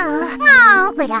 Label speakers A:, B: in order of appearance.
A: 啊，回来。